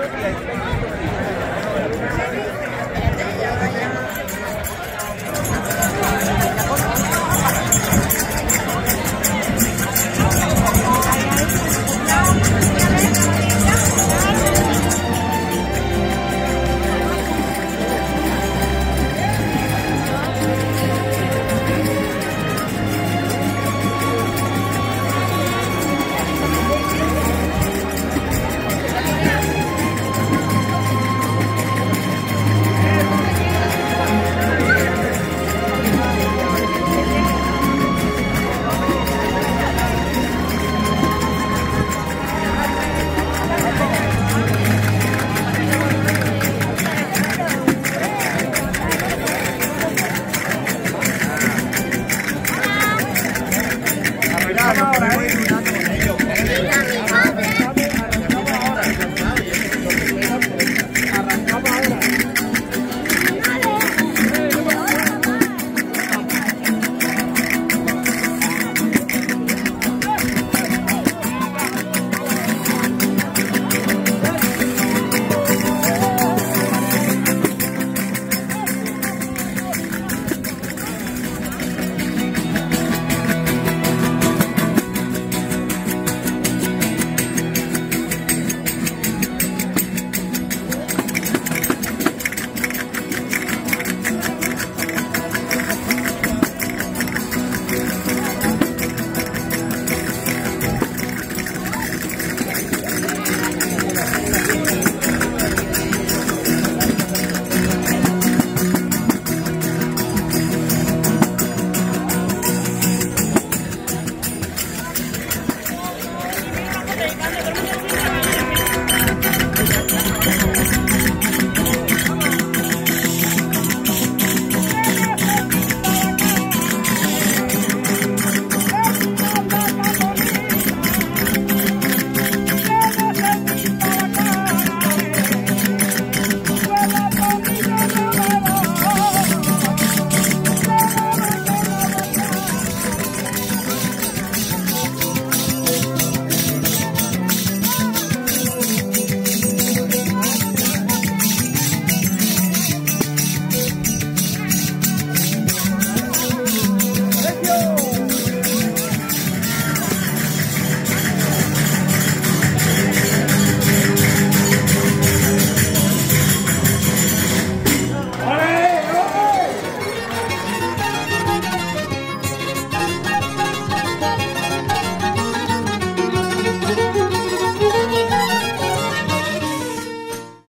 Okay.